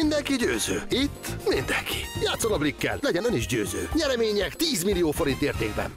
mindenki győző. Itt mindenki. Játszol a blikkel, legyen ön is győző. Nyeremények 10 millió forint értékben.